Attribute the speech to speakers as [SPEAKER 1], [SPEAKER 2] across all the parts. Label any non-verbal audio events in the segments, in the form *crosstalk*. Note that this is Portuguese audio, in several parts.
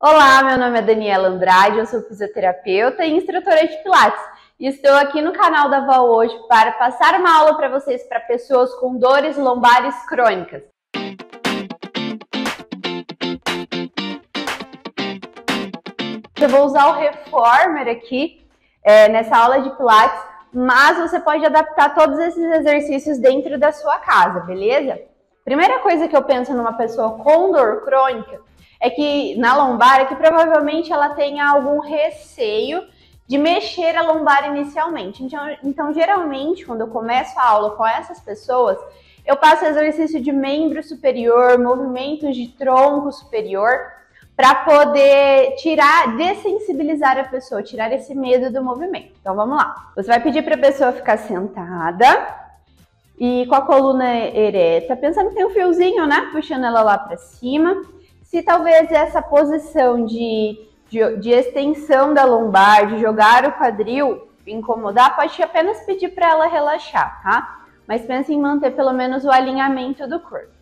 [SPEAKER 1] Olá, meu nome é Daniela Andrade, eu sou fisioterapeuta e instrutora de Pilates. E estou aqui no canal da Val hoje para passar uma aula para vocês para pessoas com dores lombares crônicas. Eu vou usar o Reformer aqui é, nessa aula de Pilates, mas você pode adaptar todos esses exercícios dentro da sua casa, beleza? Primeira coisa que eu penso numa pessoa com dor crônica é que na lombar é que provavelmente ela tenha algum receio de mexer a lombar inicialmente. Então, então, geralmente, quando eu começo a aula com essas pessoas, eu passo exercício de membro superior, movimentos de tronco superior, para poder tirar, dessensibilizar a pessoa, tirar esse medo do movimento. Então vamos lá. Você vai pedir para a pessoa ficar sentada e com a coluna ereta, pensando que tem um fiozinho, né? Puxando ela lá para cima. Se talvez essa posição de, de, de extensão da lombar, de jogar o quadril, incomodar, pode apenas pedir para ela relaxar, tá? Mas pense em manter pelo menos o alinhamento do corpo.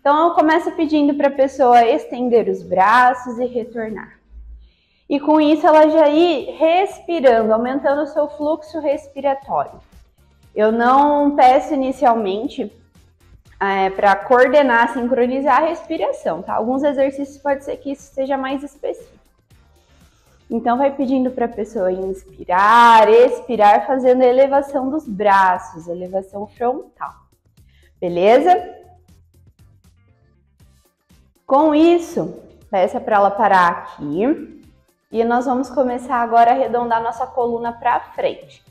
[SPEAKER 1] Então eu começo pedindo para a pessoa estender os braços e retornar. E com isso ela já ir respirando, aumentando o seu fluxo respiratório. Eu não peço inicialmente é, para coordenar, sincronizar a respiração, tá? Alguns exercícios pode ser que isso seja mais específico. Então, vai pedindo para a pessoa inspirar, expirar, fazendo elevação dos braços, elevação frontal. Beleza? Com isso, peça para ela parar aqui e nós vamos começar agora a arredondar nossa coluna para frente.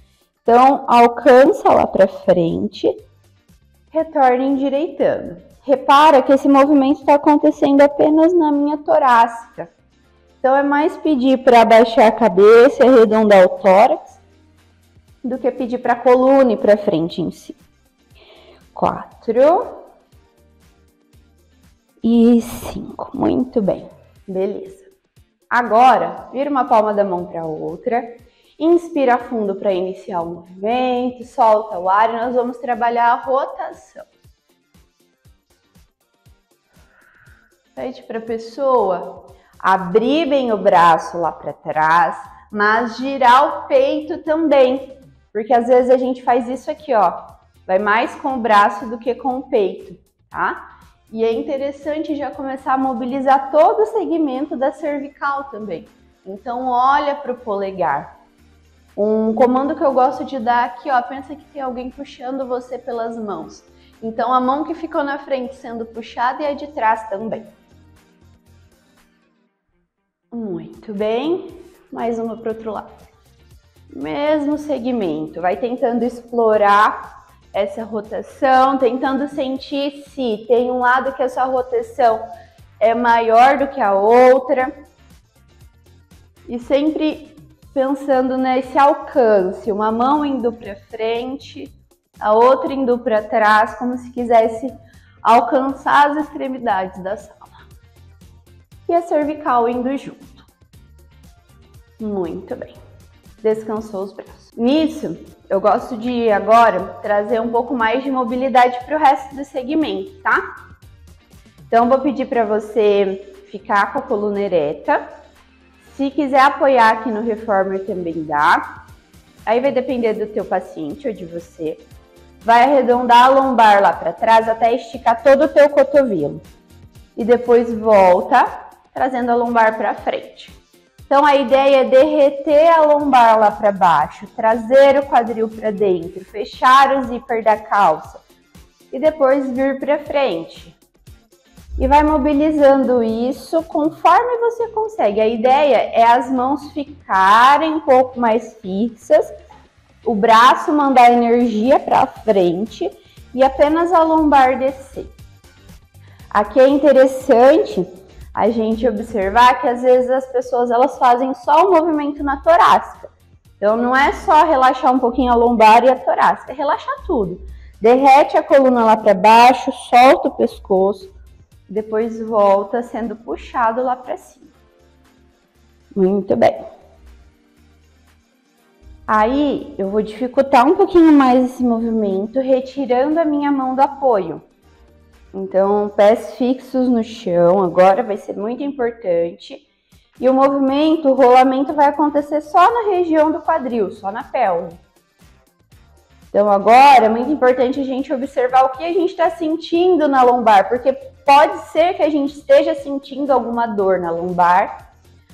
[SPEAKER 1] Então, alcança lá para frente retorne endireitando. Repara que esse movimento está acontecendo apenas na minha torácica. Então é mais pedir para abaixar a cabeça e arredondar o tórax do que pedir para a coluna e para frente em si. Quatro e cinco. Muito bem. Beleza. Agora, vira uma palma da mão para outra Inspira fundo para iniciar o movimento, solta o ar e nós vamos trabalhar a rotação. Pede para a pessoa abrir bem o braço lá para trás, mas girar o peito também, porque às vezes a gente faz isso aqui, ó, vai mais com o braço do que com o peito, tá? E é interessante já começar a mobilizar todo o segmento da cervical também. Então olha para o polegar, um comando que eu gosto de dar aqui, ó, pensa que tem alguém puxando você pelas mãos. Então a mão que ficou na frente sendo puxada e a de trás também. Muito bem. Mais uma para outro lado. Mesmo segmento. Vai tentando explorar essa rotação, tentando sentir se tem um lado que a sua rotação é maior do que a outra. E sempre pensando nesse alcance, uma mão indo para frente, a outra indo para trás, como se quisesse alcançar as extremidades da sala. E a cervical indo junto. Muito bem. Descansou os braços. Nisso, eu gosto de agora trazer um pouco mais de mobilidade para o resto do segmento, tá? Então, vou pedir para você ficar com a coluna ereta, se quiser apoiar aqui no Reformer também dá. Aí vai depender do teu paciente ou de você. Vai arredondar a lombar lá para trás até esticar todo o teu cotovelo. E depois volta, trazendo a lombar para frente. Então a ideia é derreter a lombar lá para baixo, trazer o quadril para dentro, fechar o zíper da calça e depois vir para frente e vai mobilizando isso conforme você consegue. A ideia é as mãos ficarem um pouco mais fixas, o braço mandar energia para frente e apenas a lombar descer. Aqui é interessante a gente observar que às vezes as pessoas elas fazem só o movimento na torácica. Então não é só relaxar um pouquinho a lombar e a torácica, é relaxar tudo. Derrete a coluna lá para baixo, solta o pescoço, depois volta sendo puxado lá para cima. Muito bem. Aí eu vou dificultar um pouquinho mais esse movimento, retirando a minha mão do apoio. Então, pés fixos no chão, agora vai ser muito importante. E o movimento, o rolamento vai acontecer só na região do quadril, só na pelve. Então agora é muito importante a gente observar o que a gente está sentindo na lombar, porque pode ser que a gente esteja sentindo alguma dor na lombar,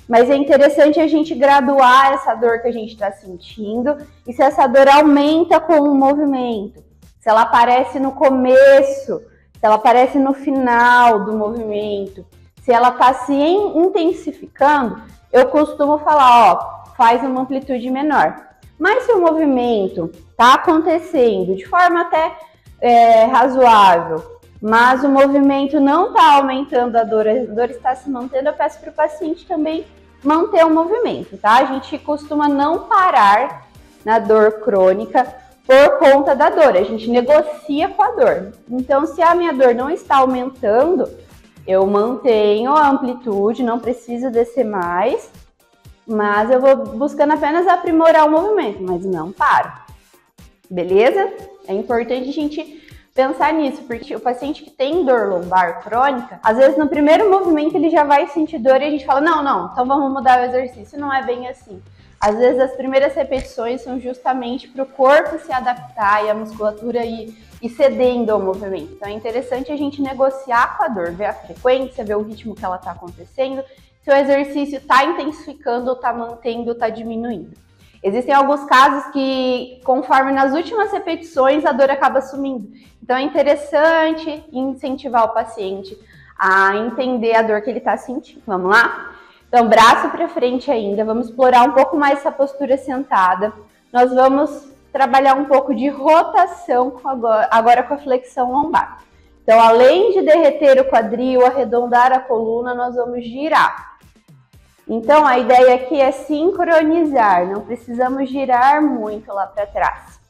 [SPEAKER 1] mas é interessante a gente graduar essa dor que a gente está sentindo e se essa dor aumenta com o movimento, se ela aparece no começo, se ela aparece no final do movimento, se ela está se intensificando, eu costumo falar, ó, faz uma amplitude menor. Mas se o movimento está acontecendo de forma até é, razoável, mas o movimento não está aumentando a dor, a dor está se mantendo, eu peço para o paciente também manter o movimento, tá? A gente costuma não parar na dor crônica por conta da dor, a gente negocia com a dor. Então, se a minha dor não está aumentando, eu mantenho a amplitude, não preciso descer mais, mas eu vou buscando apenas aprimorar o movimento, mas não paro. Beleza? É importante a gente pensar nisso, porque o paciente que tem dor lombar crônica, às vezes no primeiro movimento ele já vai sentir dor e a gente fala: não, não, então vamos mudar o exercício. Não é bem assim. Às vezes as primeiras repetições são justamente para o corpo se adaptar e a musculatura ir, ir cedendo ao movimento. Então é interessante a gente negociar com a dor, ver a frequência, ver o ritmo que ela está acontecendo se o exercício está intensificando, está mantendo, está diminuindo. Existem alguns casos que, conforme nas últimas repetições, a dor acaba sumindo. Então é interessante incentivar o paciente a entender a dor que ele está sentindo. Vamos lá? Então, braço para frente ainda, vamos explorar um pouco mais essa postura sentada. Nós vamos trabalhar um pouco de rotação agora, agora com a flexão lombar. Então, além de derreter o quadril, arredondar a coluna, nós vamos girar. Então, a ideia aqui é sincronizar, não precisamos girar muito lá para trás.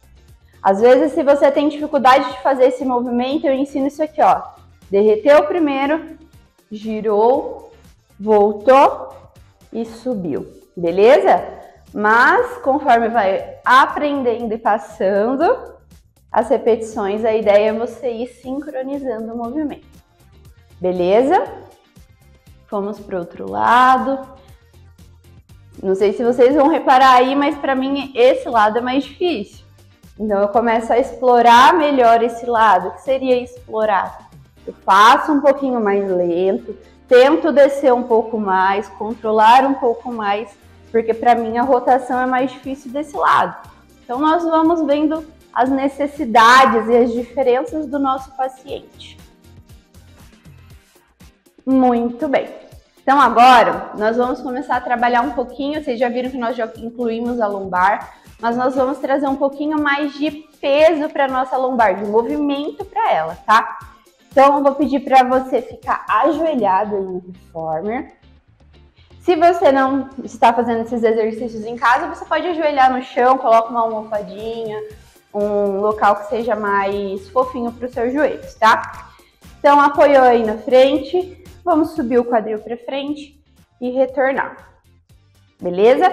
[SPEAKER 1] Às vezes, se você tem dificuldade de fazer esse movimento, eu ensino isso aqui, ó. Derreteu primeiro, girou, voltou e subiu, beleza? Mas, conforme vai aprendendo e passando as repetições, a ideia é você ir sincronizando o movimento, beleza? Fomos para o outro lado. Não sei se vocês vão reparar aí, mas para mim esse lado é mais difícil. Então eu começo a explorar melhor esse lado. O que seria explorar? Eu faço um pouquinho mais lento, tento descer um pouco mais, controlar um pouco mais, porque para mim a rotação é mais difícil desse lado. Então nós vamos vendo as necessidades e as diferenças do nosso paciente. Muito bem. Então agora nós vamos começar a trabalhar um pouquinho, vocês já viram que nós já incluímos a lombar, mas nós vamos trazer um pouquinho mais de peso para nossa lombar, de movimento para ela, tá? Então eu vou pedir para você ficar ajoelhado no reformer. Se você não está fazendo esses exercícios em casa, você pode ajoelhar no chão, coloca uma almofadinha, um local que seja mais fofinho para os seus joelhos, tá? Então apoiou aí na frente, Vamos subir o quadril para frente e retornar. Beleza?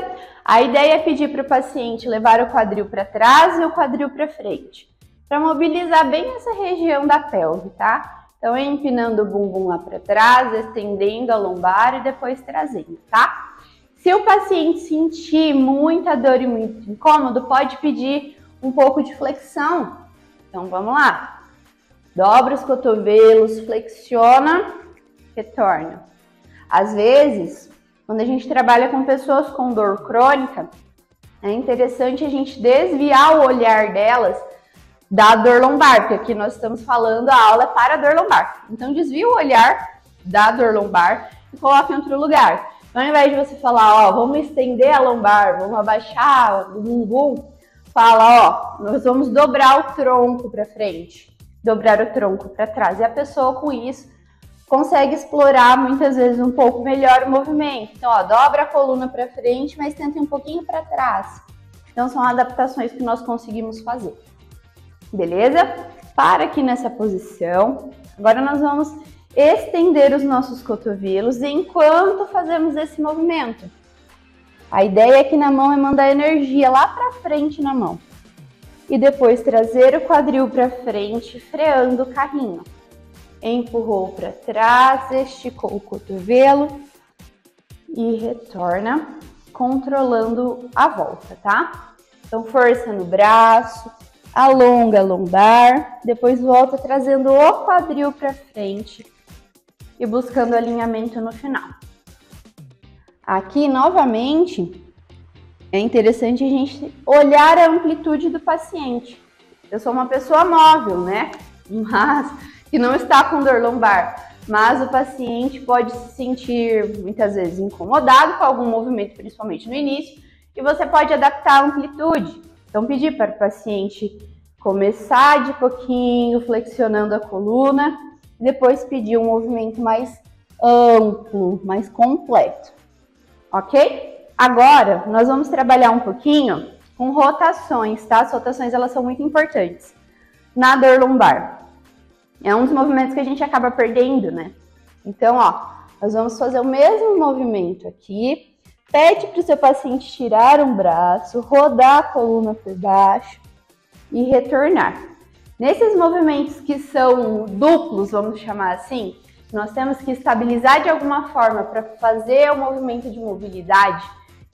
[SPEAKER 1] A ideia é pedir para o paciente levar o quadril para trás e o quadril para frente, para mobilizar bem essa região da pelve, tá? Então, empinando o bumbum lá para trás, estendendo a lombar e depois trazendo, tá? Se o paciente sentir muita dor e muito incômodo, pode pedir um pouco de flexão. Então, vamos lá. Dobra os cotovelos, flexiona retorna. Às vezes, quando a gente trabalha com pessoas com dor crônica, é interessante a gente desviar o olhar delas da dor lombar, porque aqui nós estamos falando a aula é para a dor lombar. Então desvia o olhar da dor lombar e coloca em outro lugar. Então, ao invés de você falar, ó, vamos estender a lombar, vamos abaixar o bumbum, fala, ó, nós vamos dobrar o tronco para frente, dobrar o tronco para trás. E a pessoa com isso consegue explorar muitas vezes um pouco melhor o movimento. Então, ó, dobra a coluna para frente, mas tenta um pouquinho para trás. Então, são adaptações que nós conseguimos fazer. Beleza? Para aqui nessa posição. Agora nós vamos estender os nossos cotovelos enquanto fazemos esse movimento. A ideia aqui na mão é mandar energia lá para frente na mão. E depois trazer o quadril para frente, freando o carrinho empurrou para trás, esticou o cotovelo e retorna, controlando a volta, tá? Então, força no braço, alonga a lombar, depois volta trazendo o quadril para frente e buscando alinhamento no final. Aqui, novamente, é interessante a gente olhar a amplitude do paciente. Eu sou uma pessoa móvel, né? *laughs* Mas que não está com dor lombar, mas o paciente pode se sentir muitas vezes incomodado com algum movimento, principalmente no início, e você pode adaptar a amplitude. Então, pedir para o paciente começar de pouquinho, flexionando a coluna, depois pedir um movimento mais amplo, mais completo. Ok? Agora, nós vamos trabalhar um pouquinho com rotações, tá? As rotações, elas são muito importantes na dor lombar. É um dos movimentos que a gente acaba perdendo, né? Então, ó, nós vamos fazer o mesmo movimento aqui. Pede para o seu paciente tirar um braço, rodar a coluna por baixo e retornar. Nesses movimentos que são duplos, vamos chamar assim, nós temos que estabilizar de alguma forma para fazer o movimento de mobilidade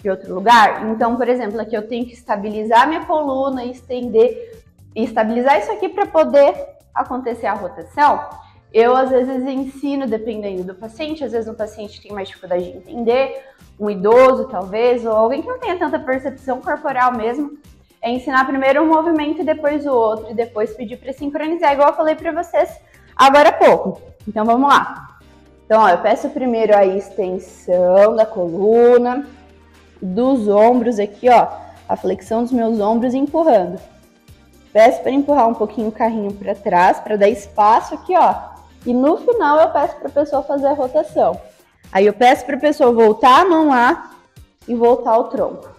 [SPEAKER 1] de outro lugar. Então, por exemplo, aqui eu tenho que estabilizar minha coluna e estender estabilizar isso aqui para poder acontecer a rotação, eu às vezes ensino, dependendo do paciente, às vezes o paciente tem mais dificuldade de entender, um idoso talvez, ou alguém que não tenha tanta percepção corporal mesmo, é ensinar primeiro um movimento e depois o outro, e depois pedir para sincronizar, igual eu falei para vocês agora há pouco. Então vamos lá. Então, ó, eu peço primeiro a extensão da coluna, dos ombros aqui, ó, a flexão dos meus ombros empurrando. Peço para empurrar um pouquinho o carrinho para trás, para dar espaço aqui, ó. E no final eu peço para a pessoa fazer a rotação. Aí eu peço para a pessoa voltar a mão lá e voltar ao tronco.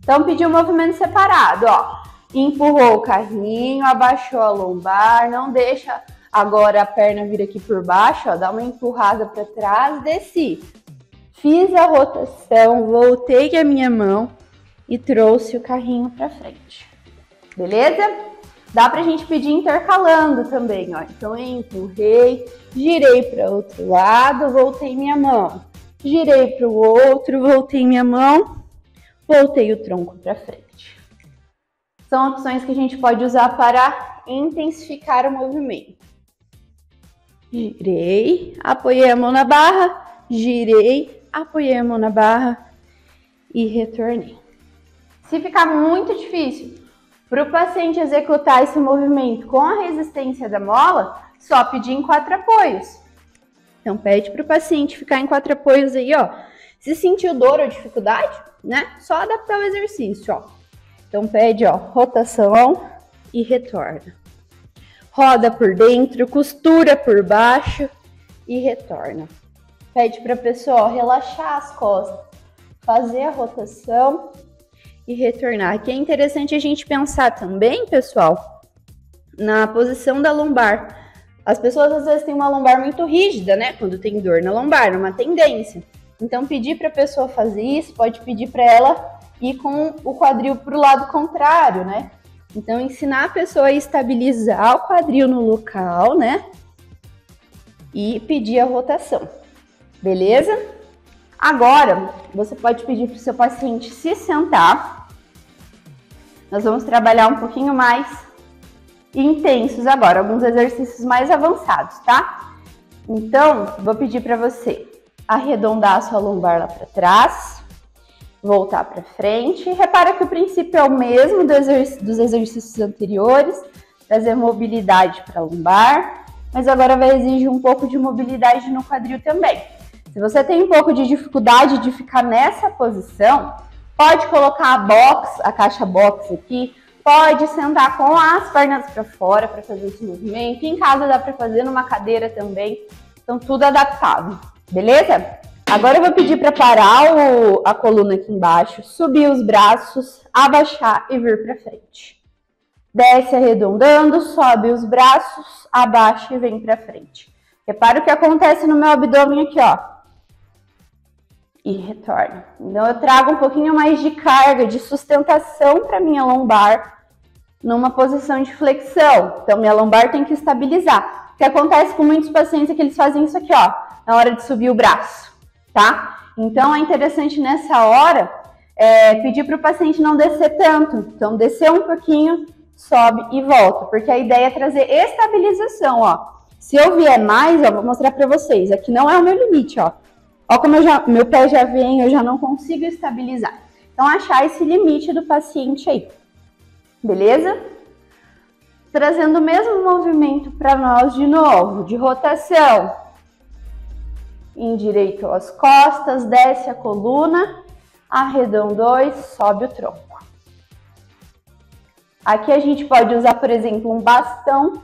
[SPEAKER 1] Então pedi um movimento separado, ó. Empurrou o carrinho, abaixou a lombar, não deixa agora a perna vir aqui por baixo, ó, dá uma empurrada para trás, desci. Fiz a rotação, voltei a minha mão e trouxe o carrinho para frente. Beleza? Dá pra gente pedir intercalando também, ó. Então, empurrei, girei para outro lado, voltei minha mão. Girei para o outro, voltei minha mão, voltei o tronco para frente. São opções que a gente pode usar para intensificar o movimento. Girei, apoiei a mão na barra, girei, apoiei a mão na barra e retornei. Se ficar muito difícil, para o paciente executar esse movimento com a resistência da mola, só pedir em quatro apoios. Então, pede para o paciente ficar em quatro apoios aí, ó. Se sentiu dor ou dificuldade, né? Só adaptar o exercício, ó. Então, pede, ó, rotação e retorna. Roda por dentro, costura por baixo e retorna. Pede para a pessoa ó, relaxar as costas, fazer a rotação e retornar. Aqui é interessante a gente pensar também, pessoal, na posição da lombar. As pessoas às vezes têm uma lombar muito rígida, né? Quando tem dor na lombar, uma tendência. Então, pedir para a pessoa fazer isso, pode pedir para ela ir com o quadril para o lado contrário, né? Então, ensinar a pessoa a estabilizar o quadril no local, né? E pedir a rotação. Beleza? Agora, você pode pedir para o seu paciente se sentar. Nós vamos trabalhar um pouquinho mais intensos agora, alguns exercícios mais avançados, tá? Então, vou pedir para você arredondar a sua lombar lá para trás, voltar para frente. Repara que o princípio é o mesmo dos exercícios anteriores, trazer mobilidade para a lombar, mas agora vai exigir um pouco de mobilidade no quadril também. Se você tem um pouco de dificuldade de ficar nessa posição, pode colocar a box, a caixa box aqui, pode sentar com as pernas para fora para fazer esse movimento. Em casa dá para fazer numa cadeira também. Então tudo adaptado, beleza? Agora eu vou pedir para parar o, a coluna aqui embaixo, subir os braços, abaixar e vir para frente. Desce arredondando, sobe os braços, abaixa e vem para frente. Repara o que acontece no meu abdômen aqui, ó e retorno. Então eu trago um pouquinho mais de carga, de sustentação para minha lombar numa posição de flexão. Então minha lombar tem que estabilizar. O que acontece com muitos pacientes é que eles fazem isso aqui, ó, na hora de subir o braço, tá? Então é interessante nessa hora é, pedir para o paciente não descer tanto. Então, descer um pouquinho, sobe e volta, porque a ideia é trazer estabilização, ó. Se eu vier mais, ó, vou mostrar para vocês, aqui não é o meu limite, ó. Ó como já, meu pé já vem, eu já não consigo estabilizar. Então, achar esse limite do paciente aí. Beleza? Trazendo o mesmo movimento para nós de novo, de rotação. Endireitou as costas, desce a coluna, arredondou e sobe o tronco. Aqui a gente pode usar, por exemplo, um bastão,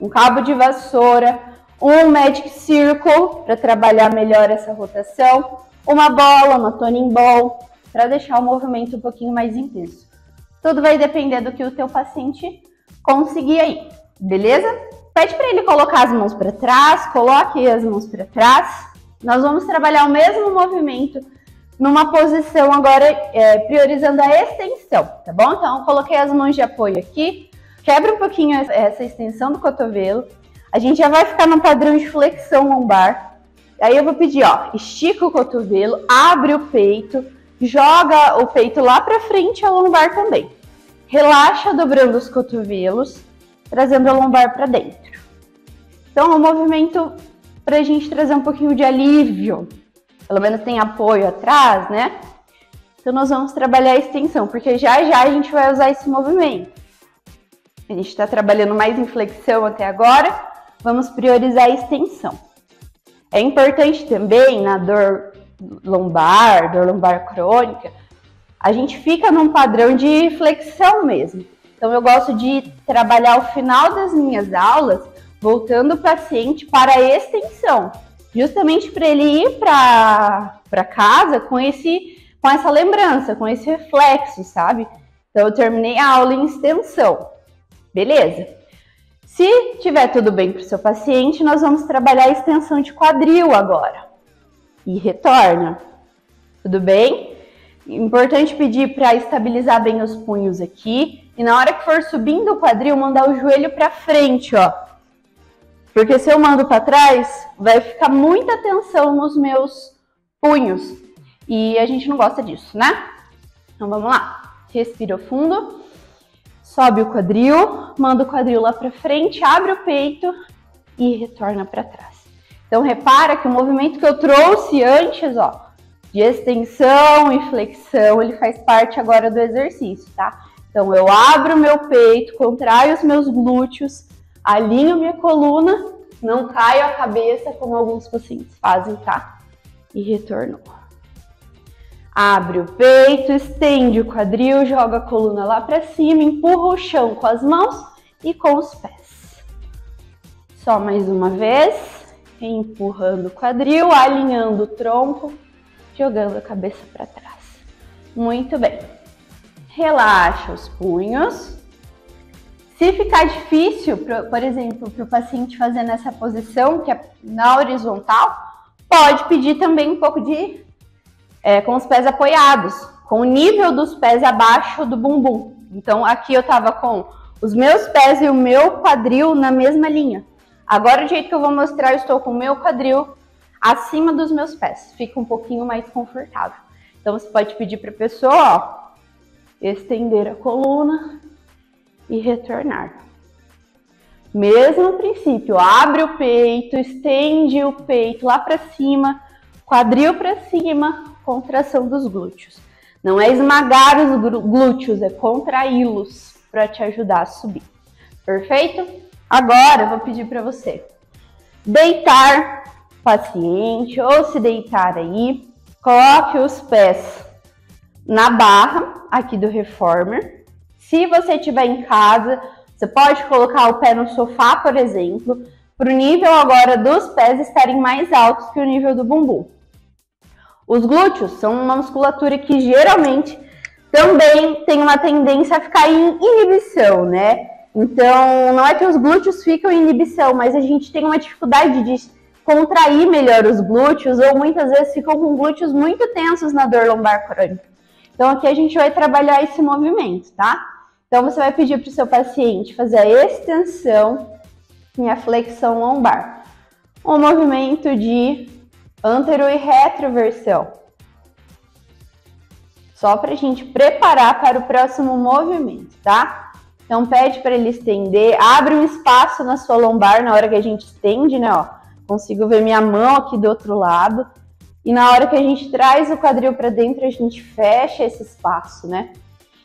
[SPEAKER 1] um cabo de vassoura, um Magic Circle para trabalhar melhor essa rotação, uma bola, uma toning ball, para deixar o movimento um pouquinho mais intenso. Tudo vai depender do que o teu paciente conseguir aí, beleza? Pede para ele colocar as mãos para trás, coloque as mãos para trás. Nós vamos trabalhar o mesmo movimento numa posição agora é, priorizando a extensão, tá bom? Então, coloquei as mãos de apoio aqui, quebra um pouquinho essa extensão do cotovelo. A gente já vai ficar no padrão de flexão lombar. Aí eu vou pedir, ó, estica o cotovelo, abre o peito, joga o peito lá para frente a lombar também. Relaxa dobrando os cotovelos, trazendo a lombar para dentro. Então, o um movimento para a gente trazer um pouquinho de alívio, pelo menos tem apoio atrás, né? Então, nós vamos trabalhar a extensão, porque já já a gente vai usar esse movimento. A gente está trabalhando mais em flexão até agora, vamos priorizar a extensão. É importante também na dor lombar, dor lombar crônica, a gente fica num padrão de flexão mesmo. Então eu gosto de trabalhar o final das minhas aulas voltando o paciente para a extensão, justamente para ele ir para casa com esse com essa lembrança, com esse reflexo, sabe? Então eu terminei a aula em extensão. Beleza? Se tiver tudo bem para o seu paciente, nós vamos trabalhar a extensão de quadril agora. E retorna. Tudo bem? Importante pedir para estabilizar bem os punhos aqui. E na hora que for subindo o quadril, mandar o joelho para frente, ó. Porque se eu mando para trás, vai ficar muita tensão nos meus punhos. E a gente não gosta disso, né? Então vamos lá. Respira fundo. Sobe o quadril, manda o quadril lá para frente, abre o peito e retorna para trás. Então repara que o movimento que eu trouxe antes, ó, de extensão e flexão, ele faz parte agora do exercício, tá? Então eu abro o meu peito, contraio os meus glúteos, alinho minha coluna, não caio a cabeça como alguns pacientes fazem, tá? E retorno. Abre o peito, estende o quadril, joga a coluna lá para cima, empurra o chão com as mãos e com os pés. Só mais uma vez, empurrando o quadril, alinhando o tronco jogando a cabeça para trás. Muito bem. Relaxa os punhos. Se ficar difícil, por exemplo, para o paciente fazer nessa posição, que é na horizontal, pode pedir também um pouco de é, com os pés apoiados, com o nível dos pés abaixo do bumbum. Então aqui eu estava com os meus pés e o meu quadril na mesma linha. Agora, do jeito que eu vou mostrar, eu estou com o meu quadril acima dos meus pés, fica um pouquinho mais confortável. Então você pode pedir para a pessoa, ó, estender a coluna e retornar. Mesmo princípio, abre o peito, estende o peito lá para cima, quadril para cima, contração dos glúteos. Não é esmagar os glúteos, é contraí-los para te ajudar a subir. Perfeito? Agora eu vou pedir para você deitar paciente ou se deitar aí, coloque os pés na barra aqui do reformer. Se você estiver em casa, você pode colocar o pé no sofá, por exemplo, para o nível agora dos pés estarem mais altos que o nível do bumbum. Os glúteos são uma musculatura que geralmente também tem uma tendência a ficar em inibição, né? Então, não é que os glúteos ficam em inibição, mas a gente tem uma dificuldade de contrair melhor os glúteos ou muitas vezes ficam com glúteos muito tensos na dor lombar crônica. Então aqui a gente vai trabalhar esse movimento, tá? Então você vai pedir para o seu paciente fazer a extensão e a flexão lombar. Um movimento de antero e retroversão. Só para a gente preparar para o próximo movimento, tá? Então pede para ele estender, abre um espaço na sua lombar na hora que a gente estende, né? Ó, consigo ver minha mão aqui do outro lado. E na hora que a gente traz o quadril para dentro, a gente fecha esse espaço, né?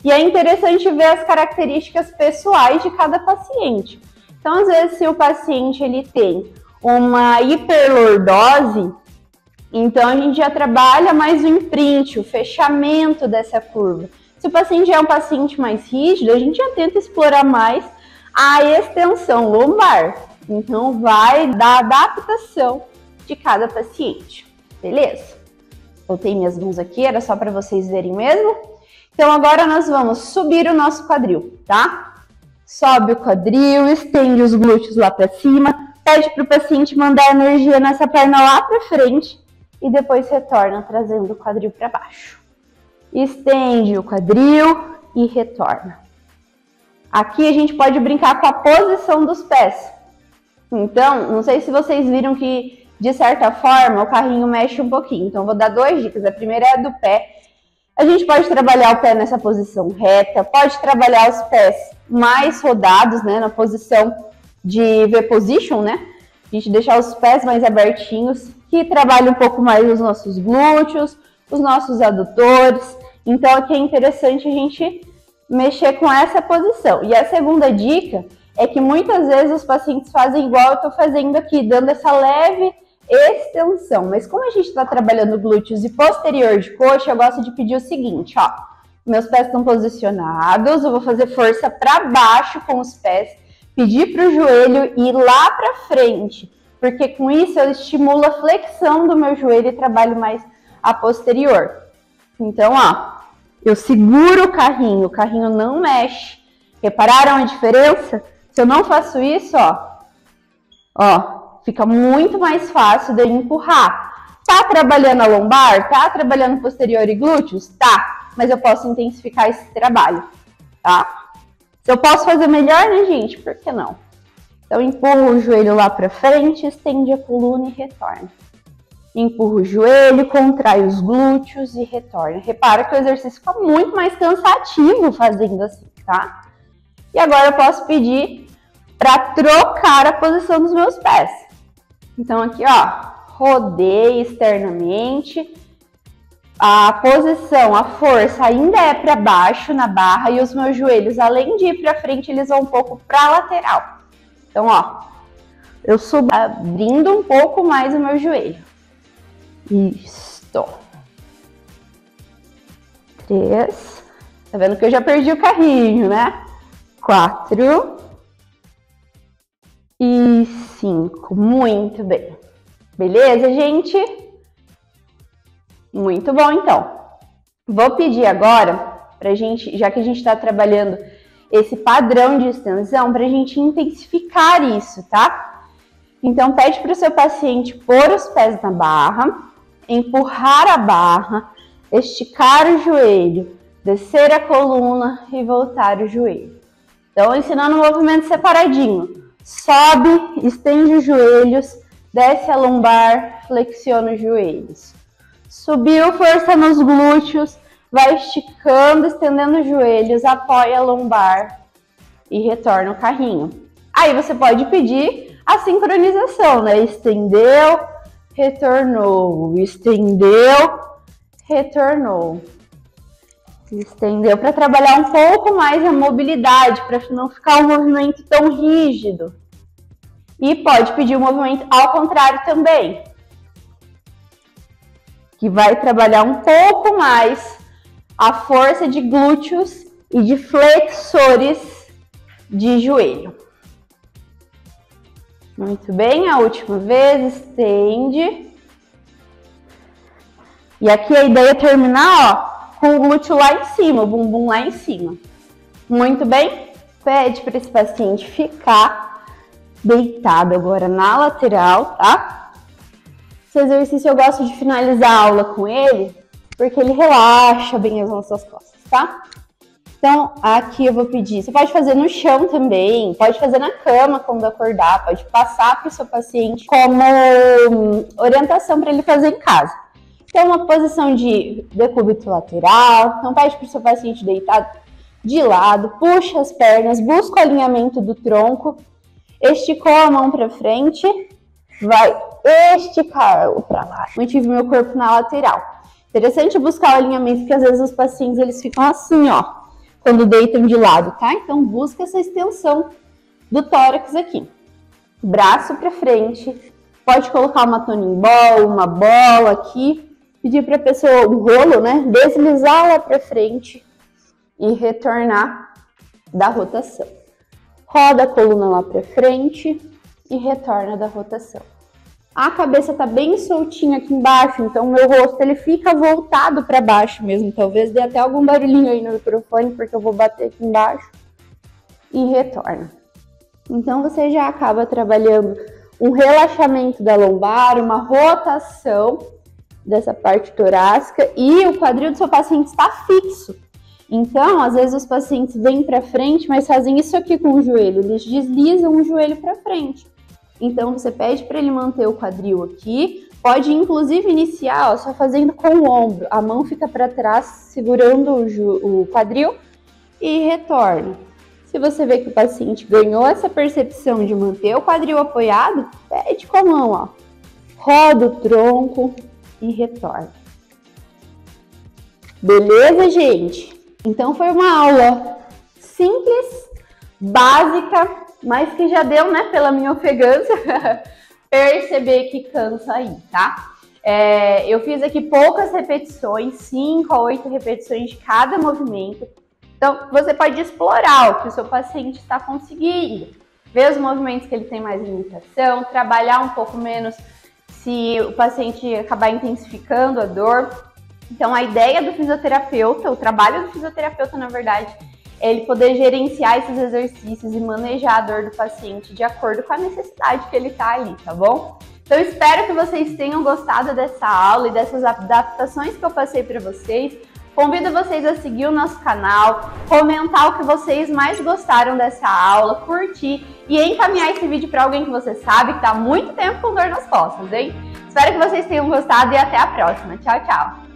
[SPEAKER 1] E é interessante ver as características pessoais de cada paciente. Então, às vezes, se o paciente ele tem uma hiperlordose, então a gente já trabalha mais o imprint, o fechamento dessa curva. Se o paciente é um paciente mais rígido, a gente já tenta explorar mais a extensão lombar. Então, vai da adaptação de cada paciente. Beleza? Botei minhas mãos aqui, era só para vocês verem mesmo. Então agora nós vamos subir o nosso quadril, tá? Sobe o quadril, estende os glúteos lá para cima, pede para o paciente mandar energia nessa perna lá para frente e depois retorna trazendo o quadril para baixo. Estende o quadril e retorna. Aqui a gente pode brincar com a posição dos pés. Então, não sei se vocês viram que de certa forma, o carrinho mexe um pouquinho. Então, vou dar duas dicas. A primeira é a do pé. A gente pode trabalhar o pé nessa posição reta, pode trabalhar os pés mais rodados, né, na posição de V-position, né? A gente deixar os pés mais abertinhos, que trabalha um pouco mais os nossos glúteos, os nossos adutores. Então, aqui é interessante a gente mexer com essa posição. E a segunda dica é que muitas vezes os pacientes fazem igual eu estou fazendo aqui, dando essa leve extensão. Mas como a gente está trabalhando glúteos e posterior de coxa, eu gosto de pedir o seguinte, ó. Meus pés estão posicionados, eu vou fazer força para baixo com os pés, pedir para o joelho ir lá para frente, porque com isso eu estimulo a flexão do meu joelho e trabalho mais a posterior. Então, ó, eu seguro o carrinho, o carrinho não mexe. Repararam a diferença? Se eu não faço isso, ó, ó, fica muito mais fácil de empurrar. Tá trabalhando a lombar? Tá trabalhando posterior e glúteos? Tá, mas eu posso intensificar esse trabalho, tá? Se eu posso fazer melhor, né, gente? Por que não? Então, empurra o joelho lá para frente, estende a coluna e retorna. Empurra o joelho, contrai os glúteos e retorna. Repara que o exercício fica muito mais cansativo fazendo assim, tá? E agora eu posso pedir para trocar a posição dos meus pés. Então aqui, ó, rodei externamente. A posição, a força ainda é para baixo na barra e os meus joelhos, além de ir para frente, eles vão um pouco para lateral. Então, ó, eu subo abrindo um pouco mais o meu joelho. Isto. Três. Tá vendo que eu já perdi o carrinho, né? Quatro e cinco. Muito bem. Beleza, gente? Muito bom, então. Vou pedir agora para gente, já que a gente está trabalhando esse padrão de extensão, para a gente intensificar isso, tá? Então, pede para o seu paciente pôr os pés na barra, empurrar a barra, esticar o joelho, descer a coluna e voltar o joelho. Então, ensinando o movimento separadinho. Sobe, estende os joelhos, desce a lombar, flexiona os joelhos. Subiu, força nos glúteos, vai esticando, estendendo os joelhos, apoia a lombar e retorna o carrinho. Aí você pode pedir a sincronização, né? Estendeu, retornou, estendeu, retornou. Estendeu para trabalhar um pouco mais a mobilidade, para não ficar um movimento tão rígido. E pode pedir o um movimento ao contrário também, que vai trabalhar um pouco mais a força de glúteos e de flexores de joelho. Muito bem, a última vez, estende. E aqui a ideia é terminar, ó, com o glúteo lá em cima, o bumbum lá em cima. Muito bem? Pede para esse paciente ficar deitado agora na lateral, tá? Esse exercício eu gosto de finalizar a aula com ele, porque ele relaxa bem as nossas costas, tá? Então, aqui eu vou pedir. Você pode fazer no chão também, pode fazer na cama quando acordar, pode passar para o seu paciente como orientação para ele fazer em casa. Então, uma posição de decúbito lateral. Então, pede para o seu paciente deitado de lado, puxa as pernas, busca o alinhamento do tronco, esticou a mão para frente, vai esticar para lá. Mantive meu corpo na lateral. Interessante buscar o alinhamento, porque às vezes os pacientes eles ficam assim, ó quando deitam de lado, tá? Então busca essa extensão do tórax aqui. Braço para frente. Pode colocar uma toning ball, uma bola aqui. Pedir para a pessoa o rolo, né? Deslizar lá para frente e retornar da rotação. Roda a coluna lá para frente e retorna da rotação. A cabeça tá bem soltinha aqui embaixo, então meu rosto ele fica voltado para baixo mesmo. Talvez dê até algum barulhinho aí no microfone, porque eu vou bater aqui embaixo e retorna. Então você já acaba trabalhando um relaxamento da lombar, uma rotação dessa parte torácica e o quadril do seu paciente está fixo. Então, às vezes os pacientes vêm para frente, mas fazem isso aqui com o joelho, eles deslizam o joelho para frente. Então você pede para ele manter o quadril aqui. Pode inclusive iniciar ó, só fazendo com o ombro. A mão fica para trás segurando o, o quadril e retorna. Se você vê que o paciente ganhou essa percepção de manter o quadril apoiado, pede com a mão, ó. Roda o tronco e retorna. Beleza, gente? Então foi uma aula simples, básica, mas que já deu, né, pela minha ofegância, *laughs* perceber que cansa aí, tá? É, eu fiz aqui poucas repetições, 5 a 8 repetições de cada movimento. Então, você pode explorar o que o seu paciente está conseguindo, ver os movimentos que ele tem mais limitação, trabalhar um pouco menos se o paciente acabar intensificando a dor. Então, a ideia do fisioterapeuta, o trabalho do fisioterapeuta, na verdade, ele poder gerenciar esses exercícios e manejar a dor do paciente de acordo com a necessidade que ele está ali, tá bom? Então espero que vocês tenham gostado dessa aula e dessas adaptações que eu passei para vocês. Convido vocês a seguir o nosso canal, comentar o que vocês mais gostaram dessa aula, curtir e encaminhar esse vídeo para alguém que você sabe que está muito tempo com dor nas costas, hein? Espero que vocês tenham gostado e até a próxima. Tchau, tchau!